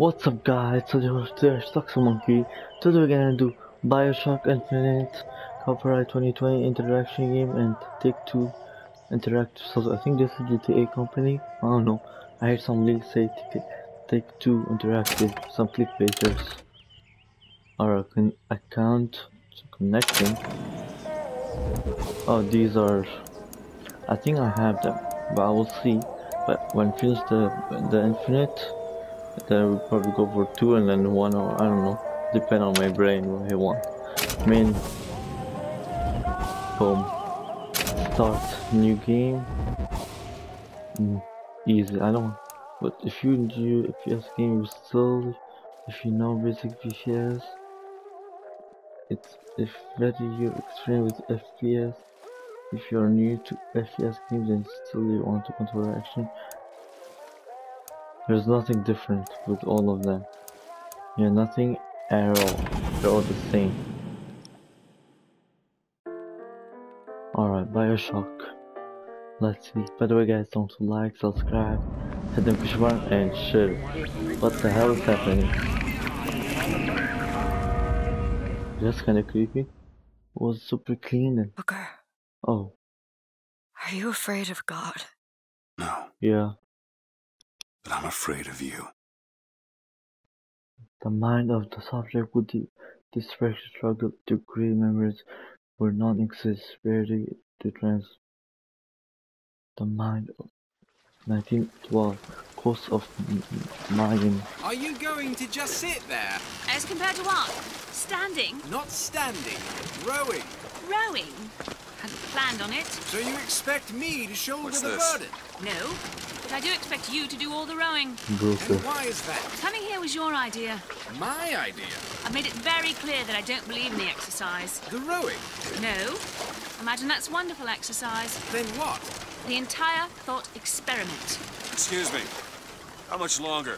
What's up guys, so there's Toxic Monkey. Today we're gonna do Bioshock Infinite, Copyright 2020 Irrational Game and Take-Two Interactive So I think this is GTA company, I don't know. I heard some leaks say Take-Two Interactive, some clickbaiters. Our account connecting. Oh, these are, I think I have them, but I will see. But when finish the, the Infinite, then we'll probably go for two and then one or I don't know. Depend on my brain what I want. Main boom. Start new game. Mm, easy. I don't but if you do FPS game you still if you know basic FPS it's if whether you experience with FPS if you're new to FPS games and still you want to control action there's nothing different with all of them. Yeah, nothing at all. They're all the same. Alright, Bioshock. Let's see. By the way guys, don't like, subscribe, hit the push button and share. What the hell is happening? That's kinda creepy. It was super clean and... Booker. Oh. Are you afraid of God? No. Yeah. But I'm afraid of you. The mind of the subject would distract struggle to create memories where none exist, rarely to trans the mind of 1912 course of Mayan. Are you going to just sit there? As compared to what? Standing? Not standing, rowing. Rowing? Hadn't planned on it. So you expect me to shoulder What's the this? burden? No. But I do expect you to do all the rowing. Brutal. And why is that? Coming here was your idea. My idea. I've made it very clear that I don't believe in the exercise. The rowing. No. Imagine that's wonderful exercise. Then what? The entire thought experiment. Excuse me. How much longer?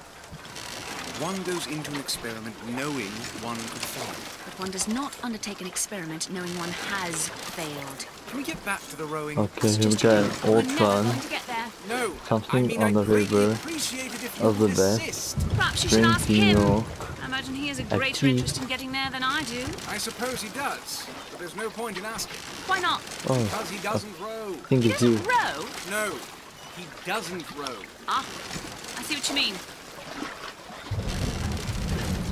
One goes into an experiment knowing one could fail. But one does not undertake an experiment knowing one has failed. Can we get back to the rowing? Okay, here we just got you. an old We're plan. going to get. No. Something I mean, on the river appreciate it if you of the best. desist. Perhaps you should ask him. Trentino. I imagine he has a A greater interest in getting there than I do. I suppose he does, but there's no point in asking. Why not? Oh, Because he doesn't row. Think He doesn't row. No, he doesn't row. Ah, I see what you mean.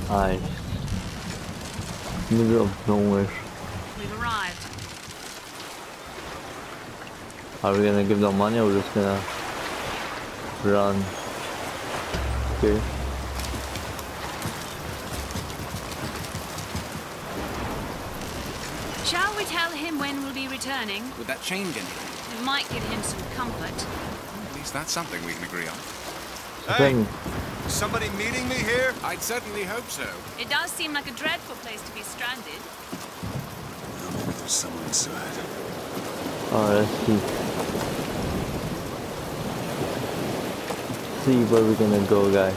Hi. Middle of nowhere. We've arrived. Are we gonna give them money or we're just gonna run? Okay. Shall we tell him when we'll be returning? Would that change anything? It might give him some comfort. At least that's something we can agree on. I Hey, think somebody meeting me here? I'd certainly hope so. It does seem like a dreadful place to be stranded. Well, maybe there's someone inside. Oh, let's see. See where we're gonna go, guys.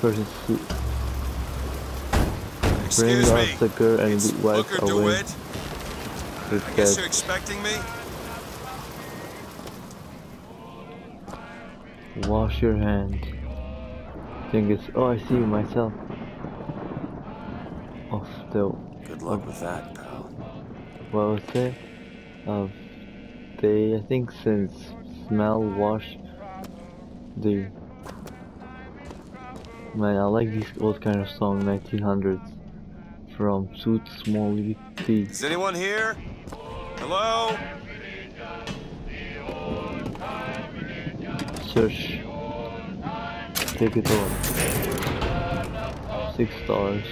First, see. Bring Excuse us the girl and It's the wife Booker away. DeWitt. with I guess that. you're expecting me? Wash your hands. Think it's. Oh, I see myself. Of the. Good luck with that, pal. What was it? Of they. I think since smell wash the. Man, I like these old kind of song, 1900s, from Suit Smalley T. Is anyone here? Hello? Search. Take it on. Six stars.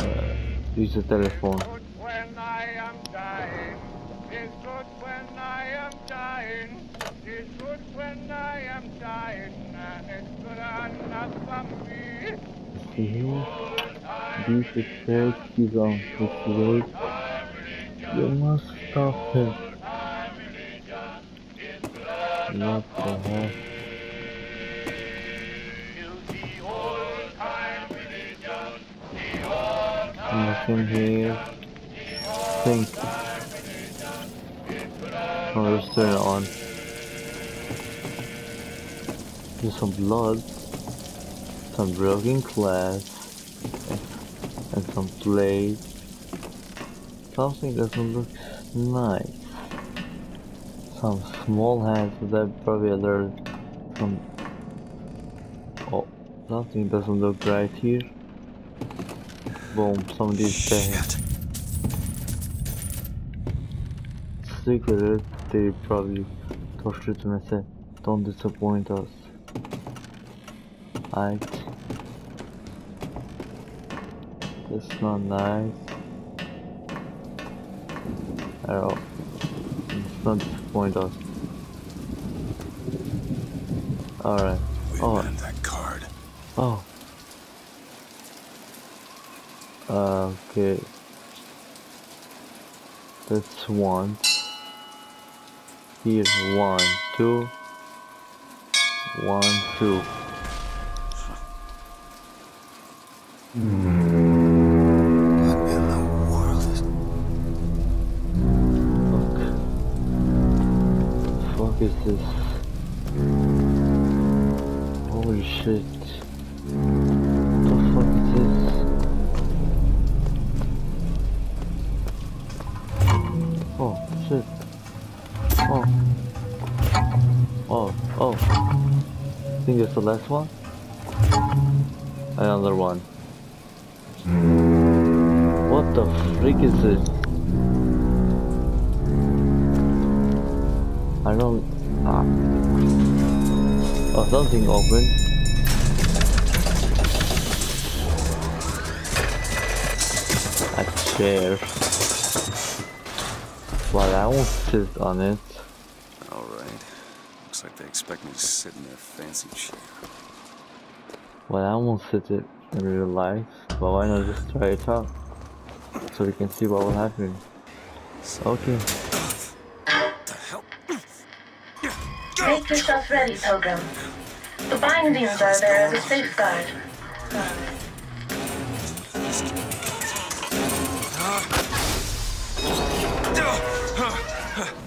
Uh, use the telephone. When I am dying. And it's good enough for me. See here? These effects on his way. You must stop him. What the heck? Nothing here. Think. Oh, turn it on. There's some blood, some broken glass, and, some blade. Something doesn't look nice. Some small hands that probably learned from. Oh, something doesn't look right here. Boom, somebody's dead. Secret, they probably tortured said, don't disappoint us. Right. That's not nice. At all. Let's not disappoint us. Alright. Wait Oh. that card. Oh. Uh, okay. That's one. Here, one, two. One, two. What in the world is... Fuck. Fuck is this? Holy shit. The fuck is this? Oh, shit. Oh. Oh, oh. Think that's the last one? The is this? I don't. Ah. Oh, something open. A chair. Well, I won't sit on it. Alright. Looks like they expect me to sit in their fancy chair. Well, I won't sit it in real life. But why not just try it out? So we can see what will happen. Okay. What the hell? Make yourself ready, Pilgrim. The bindings are there as a safeguard.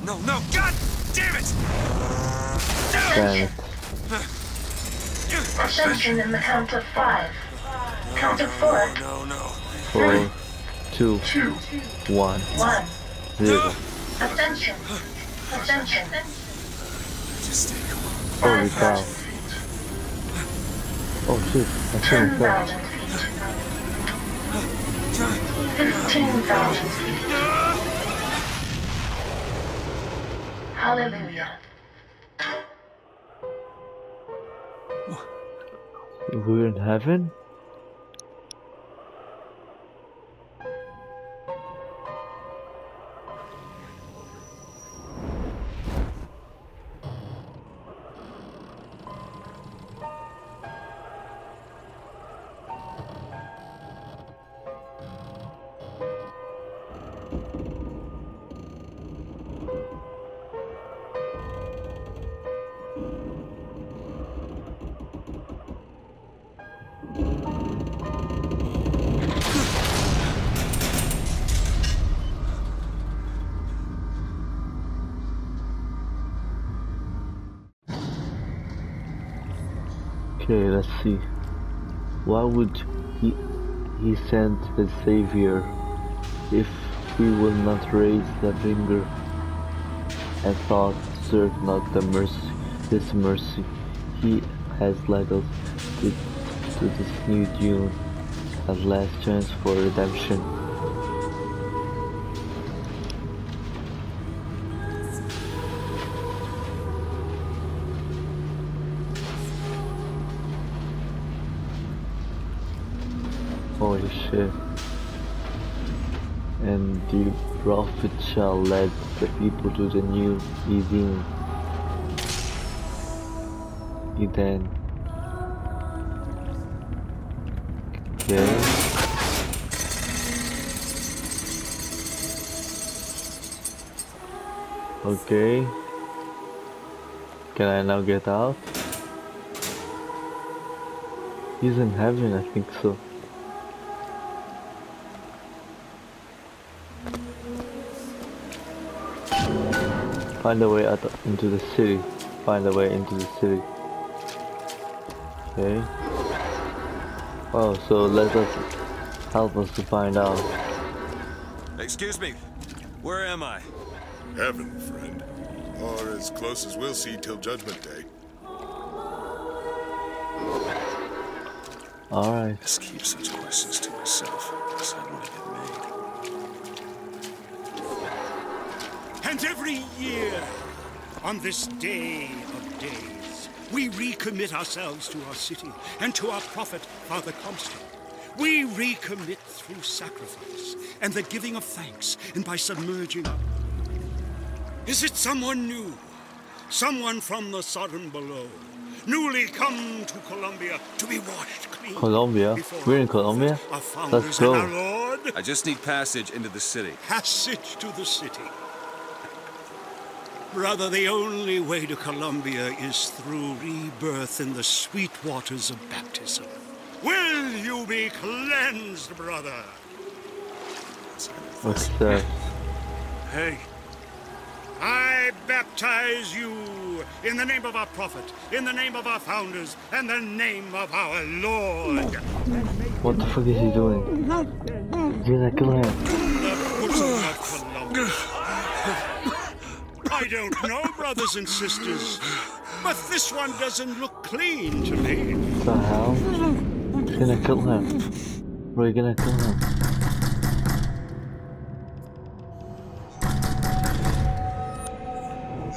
No, no, god damn it! Damn it. Ascension in the count of five. Count of four, No, no. Four, two, two, one, one. zero. Attention! Ascension. Just stay calm. Holy cow. Oh shit, I Ten shouldn't fall. Fifteen thousand feet. Hallelujah. We're in heaven? He send a savior if we will not raise the finger and thought serve not the mercy, this mercy? He has led us to, to this new June, a last chance for redemption. And the prophet shall lead the people to the new Eden. Eden. Okay. Okay. Can I now get out? He's in heaven, I think so. Find a way out into the city. Find a way into the city. Okay. Oh, so let us help us to find out. Excuse me. Where am I? Heaven, friend. Or as close as we'll see till Judgment Day. Alright. Just keep such questions to myself. Decide when to And every year, on this day of days, we recommit ourselves to our city and to our prophet, Father Comstock. We recommit through sacrifice and the giving of thanks and by submerging. Is it someone new? Someone from the Sodom below? Newly come to Columbia to be washed clean. Columbia? We're in our prophet, Columbia? Our Let's go. I just need passage into the city. Passage to the city. Brother, the only way to Columbia is through rebirth in the sweet waters of baptism. Will you be cleansed, brother? What's that? Hey. I baptize you in the name of our prophet, in the name of our founders, and the name of our Lord. What the fuck is he doing? Gonna kill him. I don't know, brothers and sisters, but this one doesn't look clean to me. What the hell? He's gonna kill him. Bro, you're gonna kill him.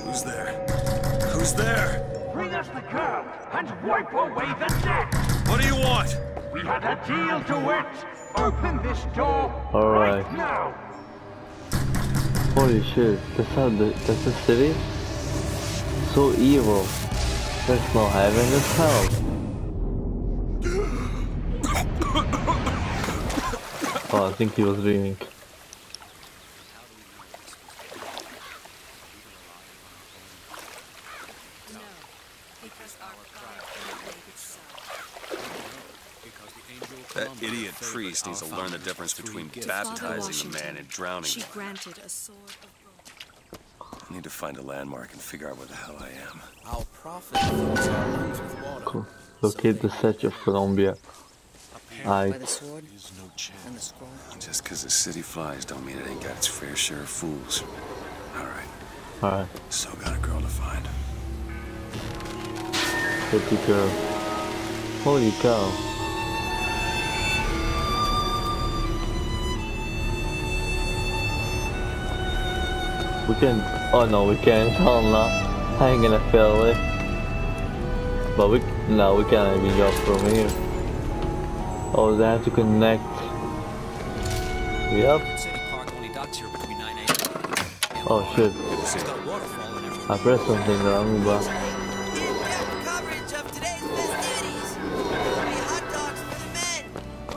Who's there? Who's there? Bring us the girl and wipe away the debt. What do you want? We had a deal to it. Open this door Alright. right now. Holy shit, that's how the that's the city? So evil. There's no heaven, there's hell. Oh, I think he was dreaming. That idiot priest needs to learn the difference between Father baptizing a man and drowning She granted a sword of I need to find a landmark and figure out where the hell I am. Our prophet fills our lungs with water. Cool. Locate the statue of Columbia. By I the sword and the scroll. Just 'cause the city flies don't mean it ain't got its fair share of fools. Alright, alright. still got a girl to find. Pretty girl. Holy cow. We can. Oh no, we can't. Oh no. I ain't gonna fail it. But we. No, we can't even jump from here. Oh, they have to connect. Yep. City Park only docks here between 9 Oh shit. I pressed something wrong, but.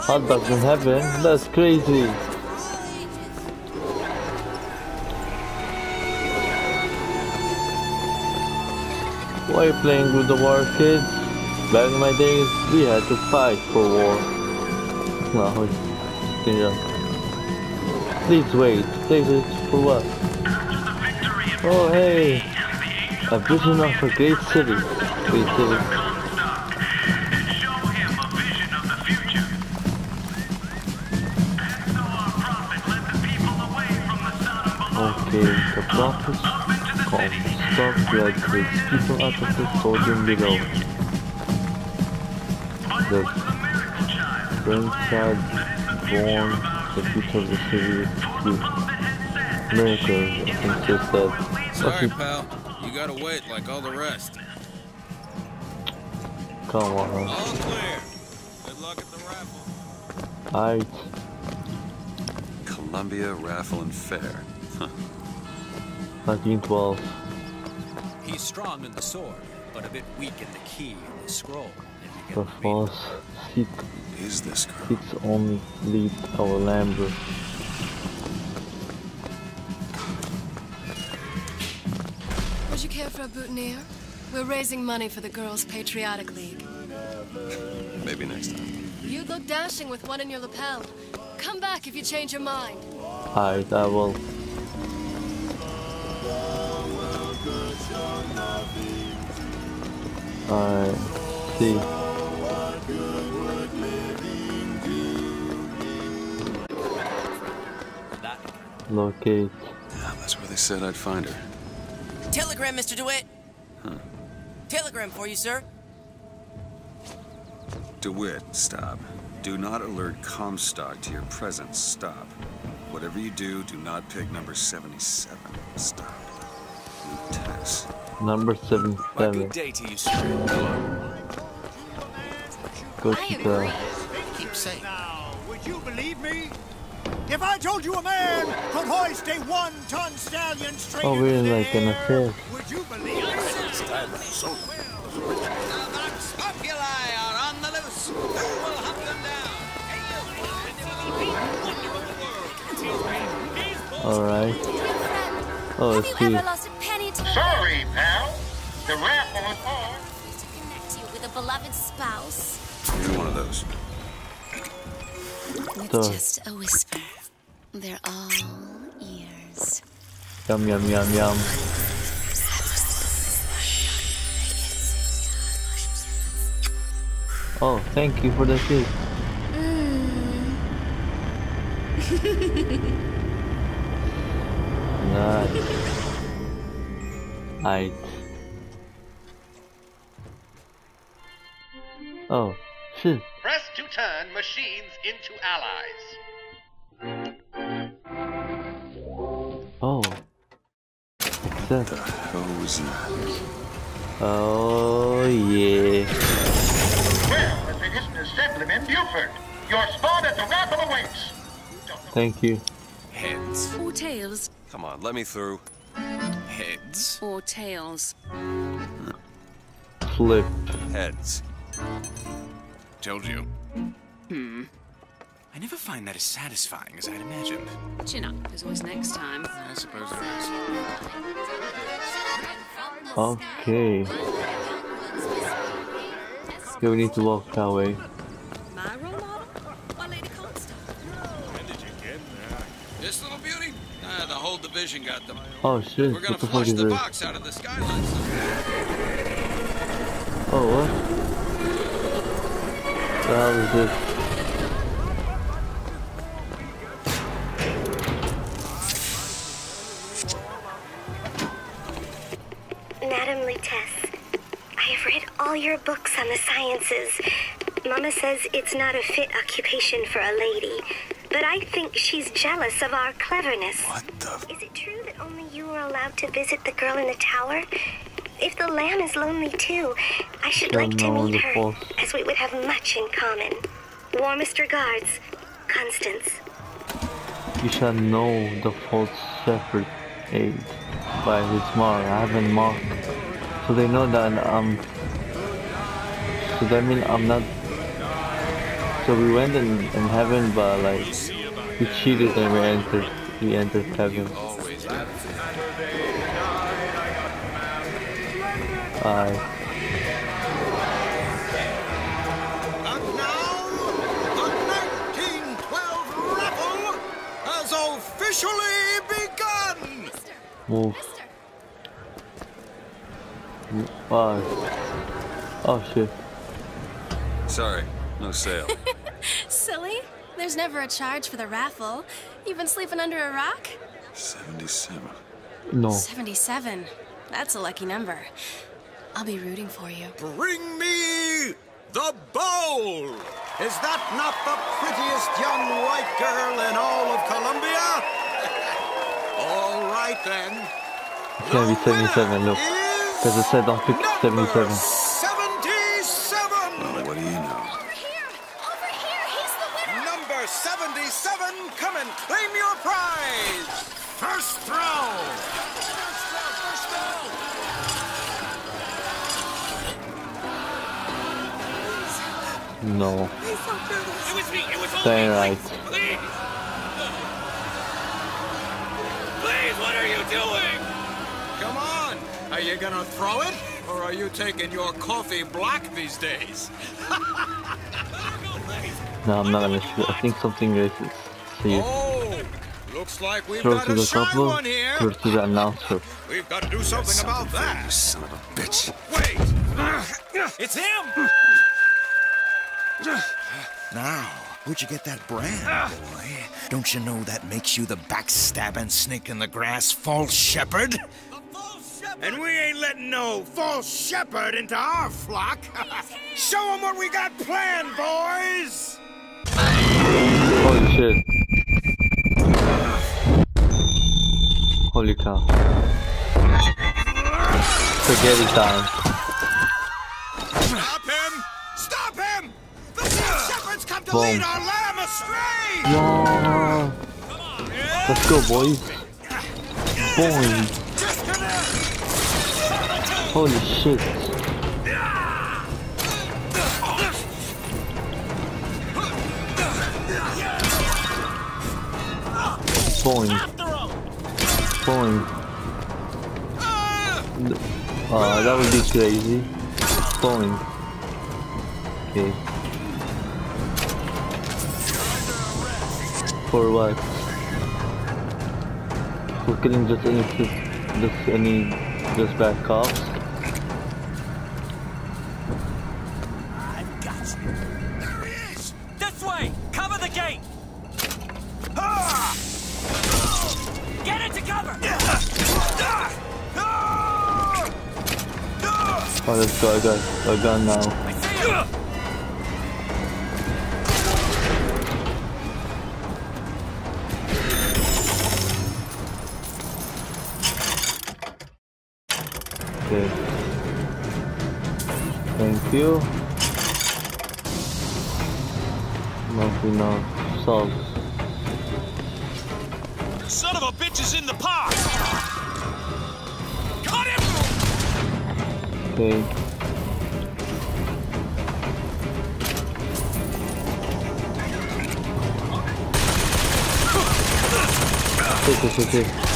Hot dogs in heaven? That's crazy. Why playing with the war, kids? Back in my days, we had to fight for war. No, it's you. Please wait. Please wait for what? Oh hey! A vision of a great city. Great city. Okay, the prophets come. Stop like the people out of the podium below. The prince had born the future of the city with miracles, I think they said. Sorry, Okay, pal. You gotta wait like all the rest. come on. All clear. Good luck at the raffle. Alright, Columbia Raffle and Fair. Huh. 1912. He's strong in the sword, but a bit weak in the key and the scroll. if you get The what I mean. false seek Is this girl? seeks only lead our Lambert. Would you care for a boutonniere? We're raising money for the Girls' Patriotic League. Maybe next time. You'd look dashing with one in your lapel. Come back if you change your mind. Alright, I will. I see. Locate. Yeah, that's where they said I'd find her. Telegram, Mr. DeWitt. Huh. Telegram for you, sir. DeWitt, stop. Do not alert Comstock to your presence. Stop. Whatever you do, do not pick number 77. Stop. Lutece. Number seven Well, seven. good day to you, sir. Go to the Keep saying. Now, would you believe me? If I told you a man could hoist a one-ton stallion straight Oh into really the like an air, affair. would you believe me? Populi are on the loose. Who will hunt them down? Alright. Oh Have let's see. Sorry, pal. The raffle is on. to connect you with a beloved spouse? You're one of those. With So- just a whisper. They're all ears. Yum yum yum yum. Oh, thank you for the tip. Hmm. Nice. Right. Oh, shit. Press to turn machines into allies. Oh. What's that? Hell was that? Oh, yeah. Well, as it isn't Assemblyman Buford, your spot at the raffle awaits. Thank you. Heads. Or tails. Come on, let me through. Heads. Or tails. Flip. Heads. Told you. Hmm. I never find that as satisfying as I'd imagined. Chin up. There's always next time. I suppose there is. Okay. Okay, we need to walk that way. My role model? Or Lady Comstock? When did you get there? This little beauty? The whole division got them. Oh shit, We're gonna what the fuck flush is the this? box out of the skylights. Oh, what? The hell is this? Madam Lutece, I have read all your books on the sciences. Mama says it's not a fit occupation for a lady, but I think she's jealous of our cleverness. What the? Allowed to visit the girl in the tower? If the lamb is lonely too, I should like to meet her, false. as we would have much in common. Warmest regards, Constance. You shall know the false shepherd aid by his mark. I haven't marked. So they know that I'm. So that mean I'm not. So we went in, in heaven, but like we cheated and we entered. We entered heaven. Aye. And now, the 1912 raffle has officially begun! Move. Why? Oh shit. Sorry, no sale. Silly. There's never a charge for the raffle. You've been sleeping under a rock? 77. No. 77. That's a lucky number. I'll be rooting for you. Bring me the bowl! Is that not the prettiest young white girl in all of Columbia? all right then. It's gonna be 77, look. Because it said don't pick 77. 77! Well, what do you know? Number 77, come and claim your prize! First throw! No. It was me. It was all Stay me. right. Please. Please, what are you doing? Come on! Are you gonna throw it? Or are you taking your coffee black these days? No, I'm not gonna shoot. I think something is. See. Oh, looks like we've Throw got to a the shy couple. one here. Throw to the announcer. We've got to do something about that. You son of a bitch. Wait! It's him! Now, Where'd you get that brand, boy? Don't you know that makes you the backstabbing snake in the grass false shepherd? And we ain't letting no false shepherd into our flock. Show 'em what we got planned, boys! Holy shit. Holy cow. Spaghetti time. Boom. Yeah. Let's go, boys. Boing. Holy shit. Boing. Boing. Uh, that would be crazy. Boing. Okay. For what? For killing just any, just any, just bad cops? This way! Cover the gate! Ah! Get into cover! Oh, let's go, I got a gun now. Thank you. Must be no salt. Son of a bitch is in the park! Cut him! Okay. Shit, shit, shit,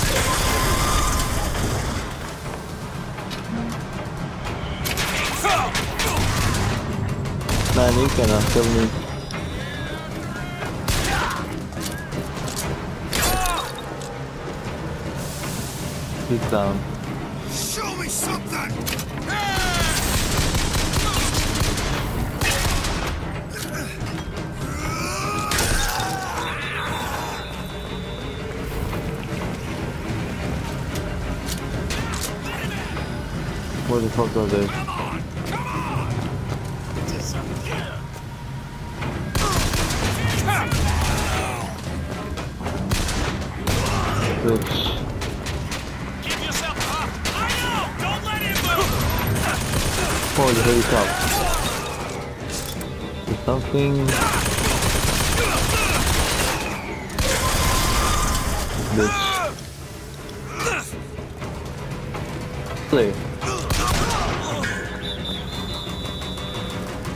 me. He's down. Show me something! Where the fuck are they? Something. Bitch. Play.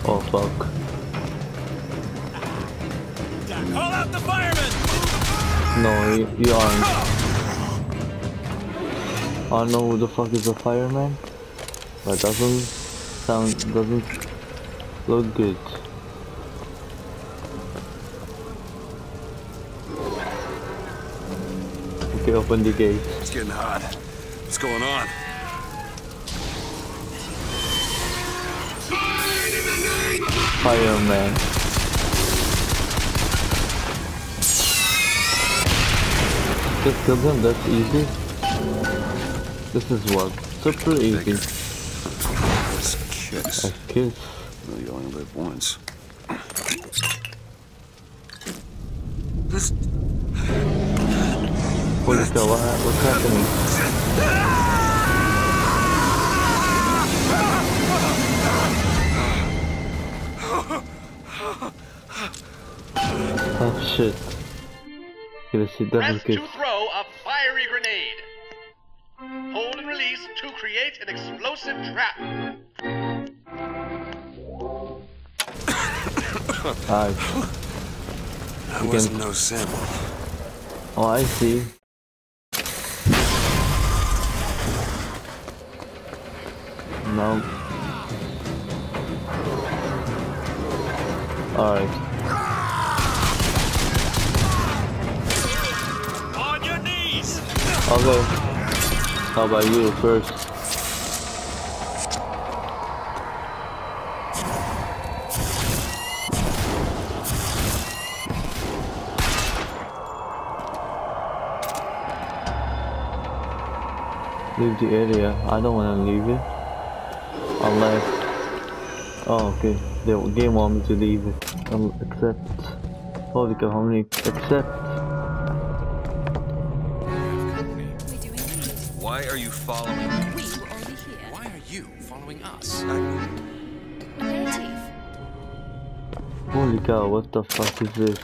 Oh fuck. Call out the firemen! No, you, you aren't. I don't know who the fuck is a fireman. That doesn't sound doesn't look good. Okay, open the gate. It's getting hot. What's going on? Fireman. Just kill them, that's easy. This is what? Super easy. Let's kiss. A kiss. Well, you only live once. This Holy cow, what, hap- what's happening? Oh shit. Gonna see double Press kiss. to throw a fiery grenade. Hold and release to create an explosive trap. Alright. that wasn't no sample. Oh, I see. No. Alright. Okay. How about you first? Leave the area. I don't want to leave it. Unless... Oh, okay. The game want me to leave it. Um, accept. Holy cow, how many... Accept. Why are you following me? We were already here. Why are you following us? Aperitif. Holy cow, what the fuck is this?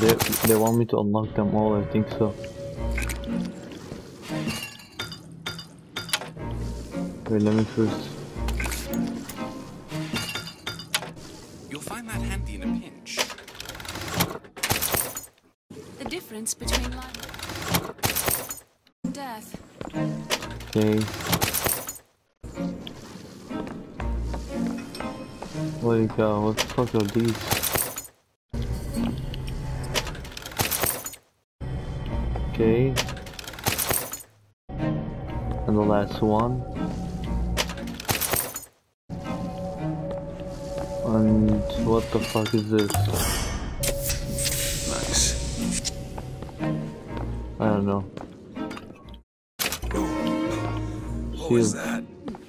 They, they want me to unlock them all, I think so. Wait, let me first. You'll find that handy in a pinch. The difference between life and death. Okay. Holy cow, what the fuck are these? One. And what the fuck is this? Nice. I don't know. What was that?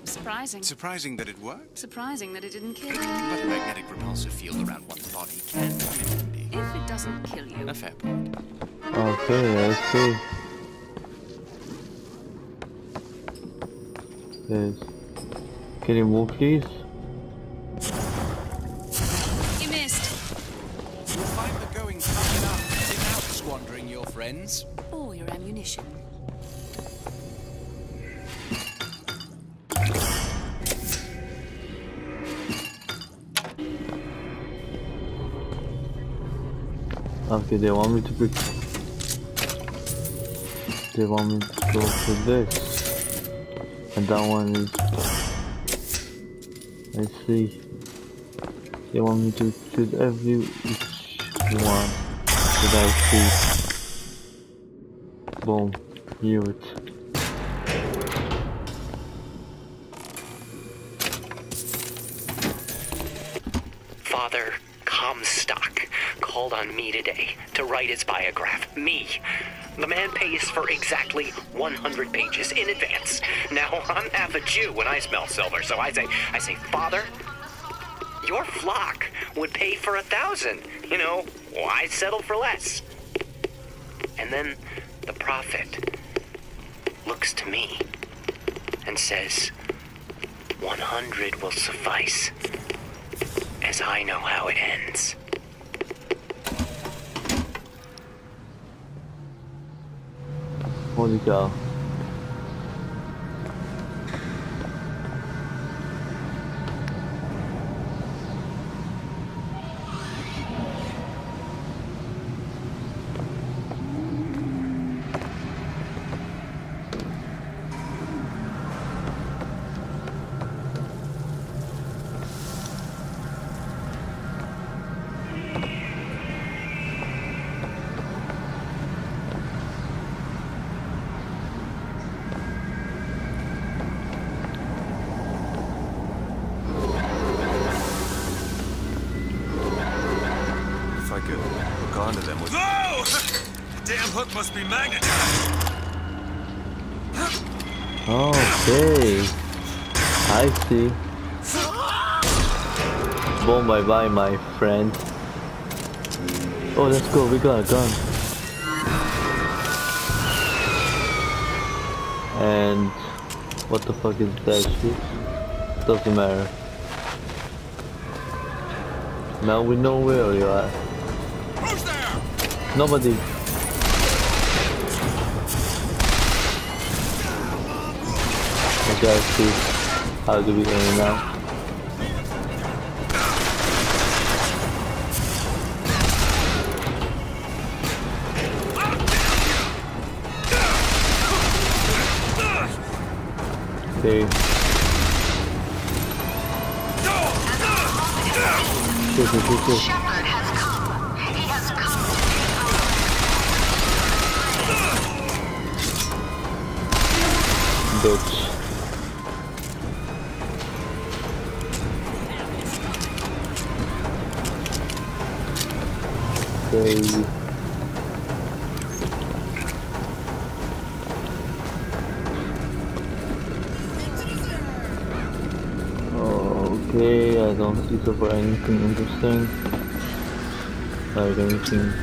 Surprising. Surprising that it worked? Surprising that it didn't kill you. But a magnetic repulsive field around one's body can come in handy. If it doesn't kill you. A fair point. Okay, I see. Yes. Can you move please? You missed. You'll find the going tough enough without squandering your friends. Or your ammunition. Okay, they want me to pick. They want me to go for this. And that one is. I see. They want me to shoot every each one that I see. Boom. Knew it. Father Comstock called on me today to write his biograph. Me. The man pays for exactly 100 pages in advance. Now, I'm half a Jew when I smell silver, so I say, I say, Father, your flock would pay for a thousand. You know, why settle for less? And then the prophet looks to me and says, 100 will suffice, as I know how it ends. Holy cow. If hook must be magnetized. Okay. I see. Boom, bye bye, my friend. Oh, let's go. We got a gun. And what the fuck is that shit? Doesn't matter. Now we know where you are. Nobody. I see. How do we aim now? Okay. Shoot, shoot, shoot. Bitch. Okay, I don't see so far anything interesting. Like anything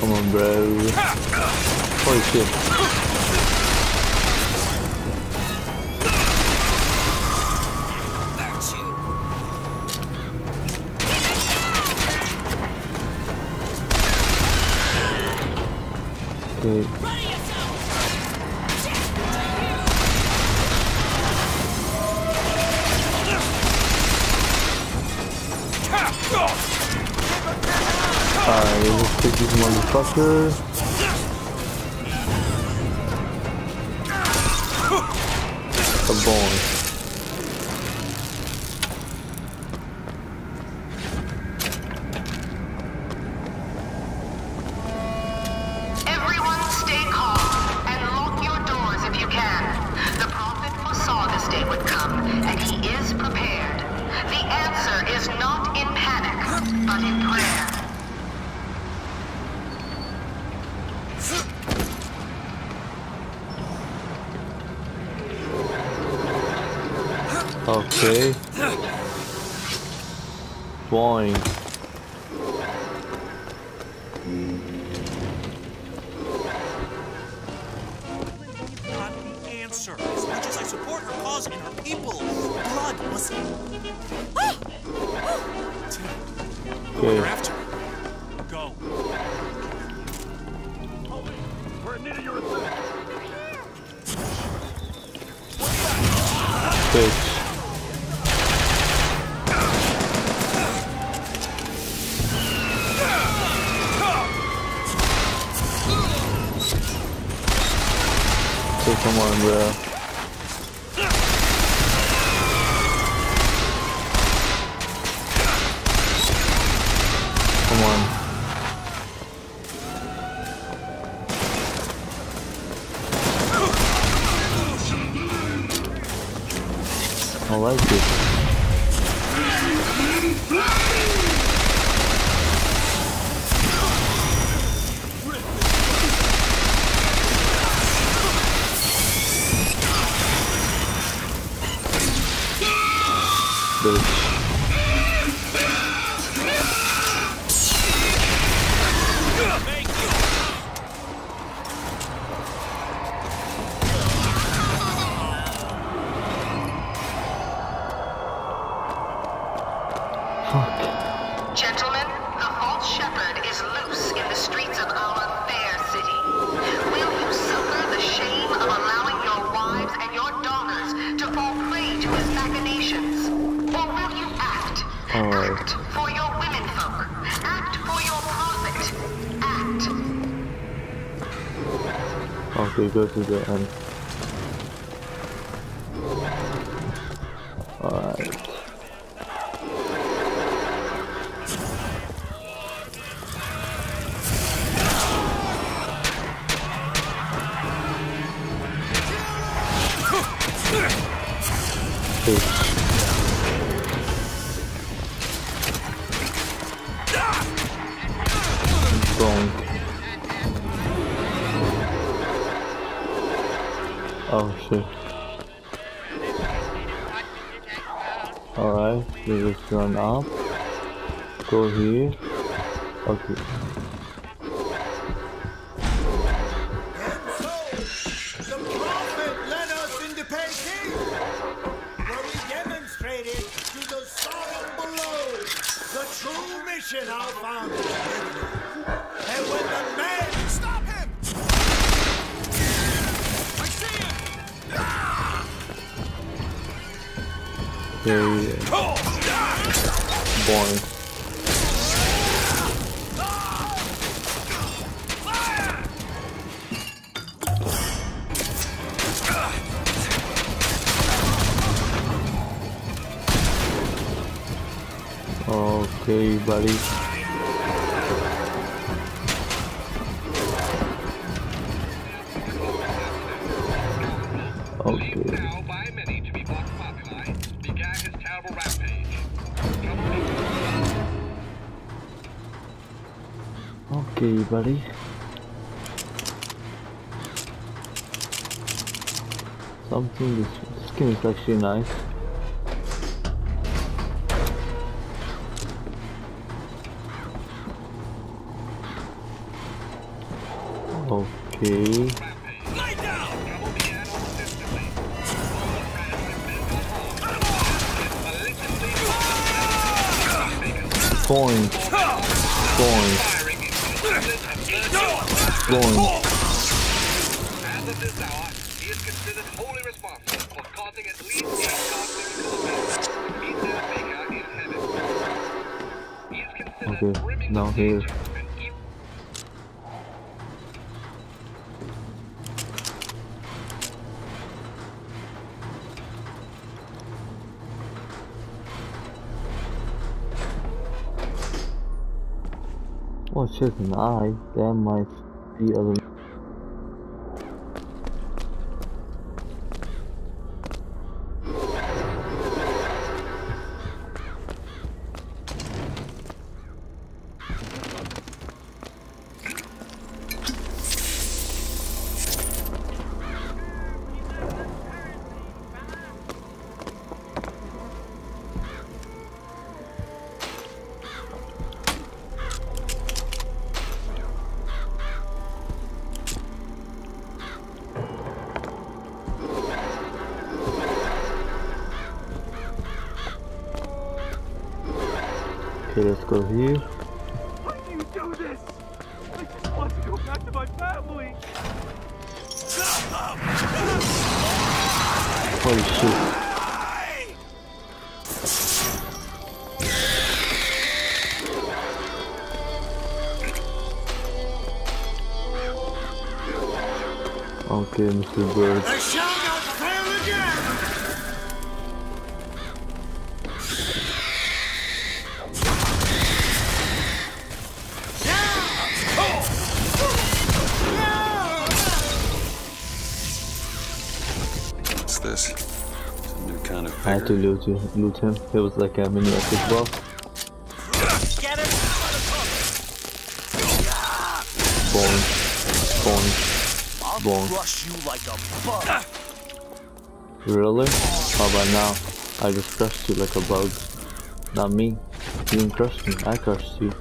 Come on, bro. Holy shit. Lakers. Okay. Point. go to the end. true mission our founders And when the man... Stop him! I see him! There he is. Boring. okay, buddy. Okay. Okay, buddy. Something, this skin is actually nice. Okay, now here. Oh, it's just an eye. That might be other. Had to loot, him- loot him. It was like a mini epic boss. You like a bug. Really? How about now? I just crushed you like a bug. Not me. You didn't crush me. I crushed you.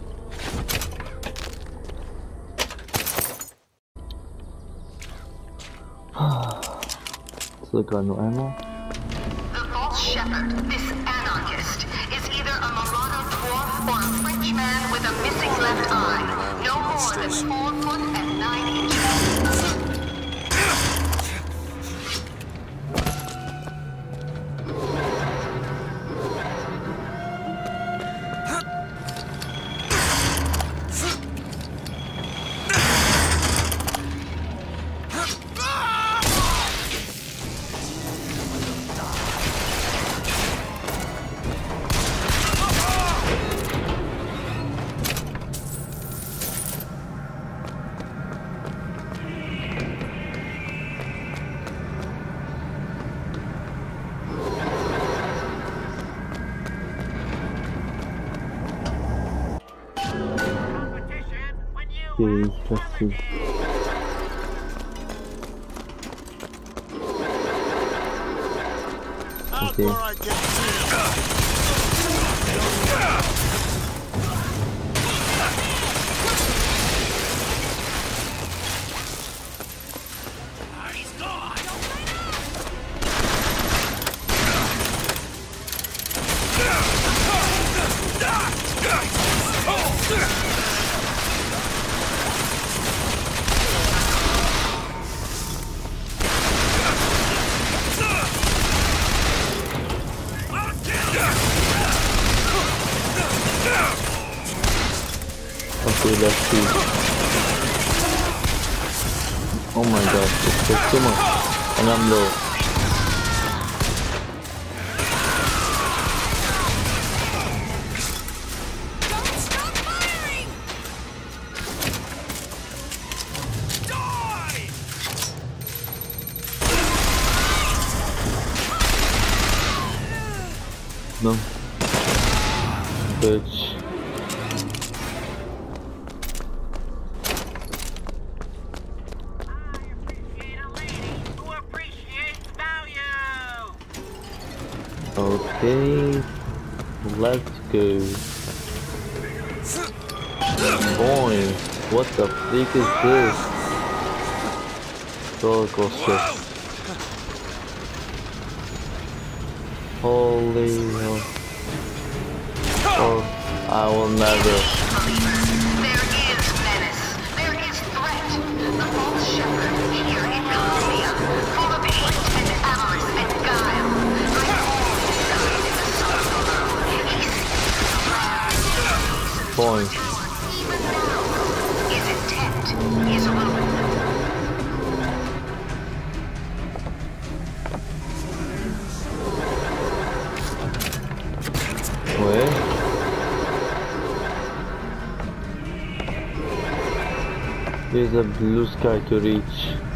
Still got no ammo. This anarchist, is either a Marano dwarf or a French man with a missing left eye. No more than four Okay, let's see. Boy, what the freak is this? Roller. Holy hell. Oh, I will never. Ruin. Where? There's a blue sky to reach.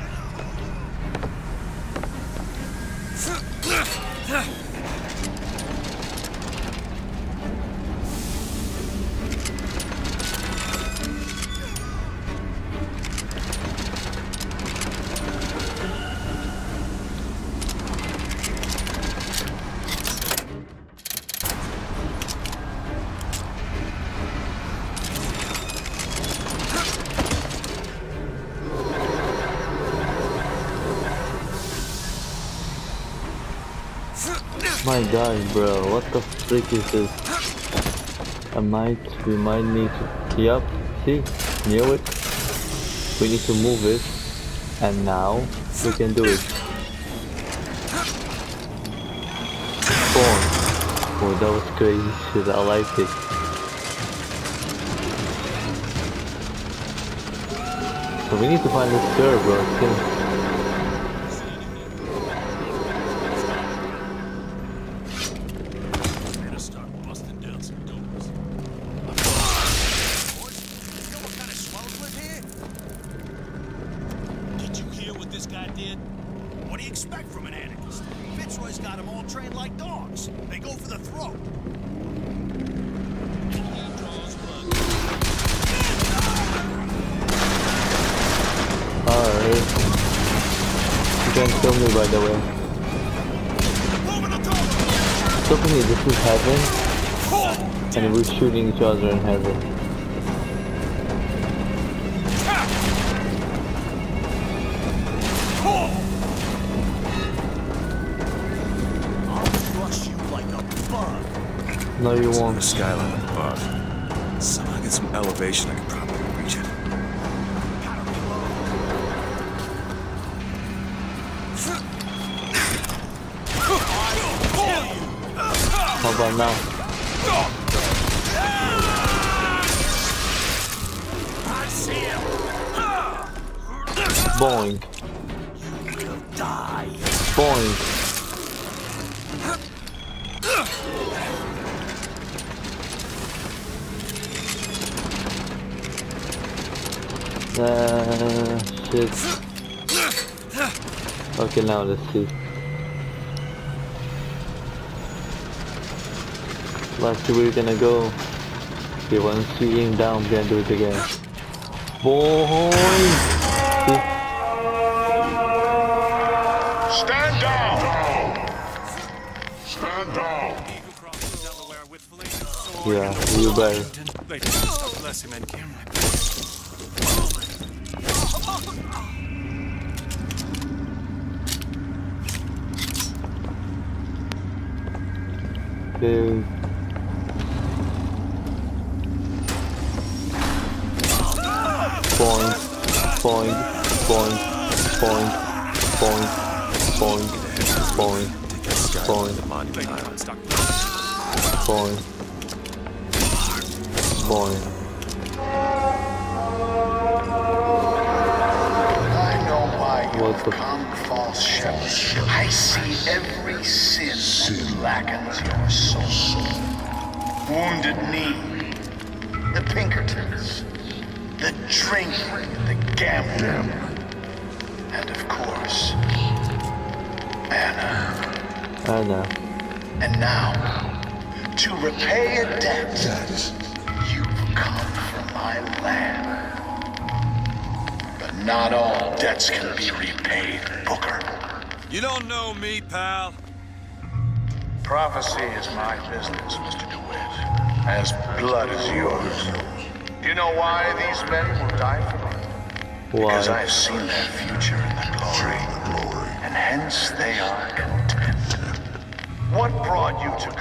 Bro, what the frick is this? I might, we might need to, yep, see, knew it. We need to move it, and now we can do it. Boom. Oh, that was crazy shit, I like it. So we need to find this girl, bro. Boing. Die. Boing. Uh, shit. Okay, now let's see. Let's see where you're gonna go. Okay, once you aim down, we're gonna do it again. Boy! Yeah, you better. Point, What have the- come, false shepherd. I see every sin, that blackens your soul. Wounded knee, the Pinkertons, the drinking, the gambling, and of course, Anna. Anna. And now, to repay a debt, you've come from my land. But not all debts can be repaid, Booker. You don't know me, pal. Prophecy is my business, Mr. DeWitt. As blood is yours. Do you know why these men will die for me? Because I have seen their future in the glory. And hence they are content. What brought you to Columbia, Booker?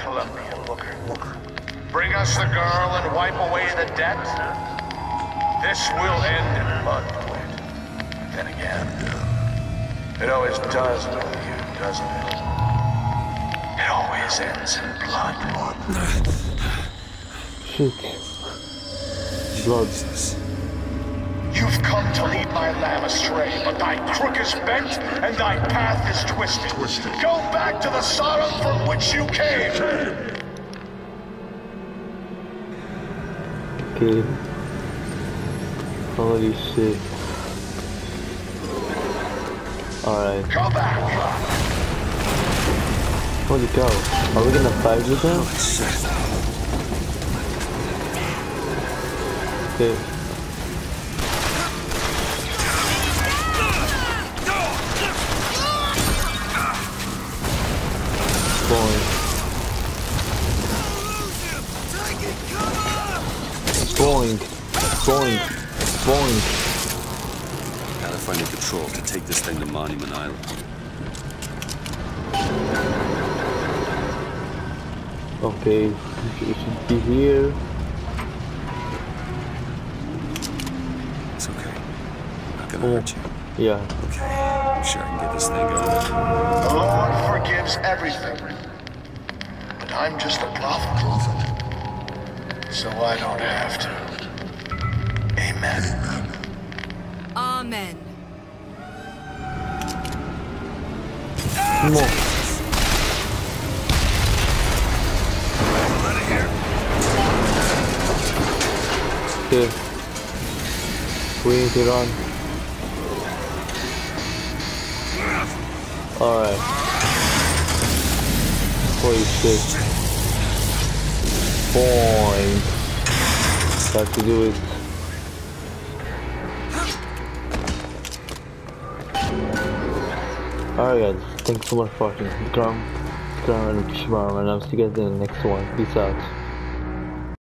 Bring us the girl and wipe away the debt? This will end in blood, DeWitt. Then again, it always does with you, doesn't it? It always ends in blood. Shit. Blood. You've come to lead my lamb astray, but thy crook is bent and thy path is twisted. Go back to the Sodom from which you came. Holy shit. Alright. Back. Holy go? Are we gonna fight with them? Okay. Going. Going. Gotta find a control to take this thing to Monument Island. Okay, it should be here. It's okay. Not gonna hurt you. Oh, yeah. Okay. I'm sure I can get this thing going. The Lord forgives everything. But I'm just a prophet. So I don't have to. Amen. Amen. Come on. Okay. We need to run. Alright. Holy shit. Boing. Have to do it. Alright guys, thanks so much for watching. Ground, Ground and I'll see you guys in the next one. Peace out.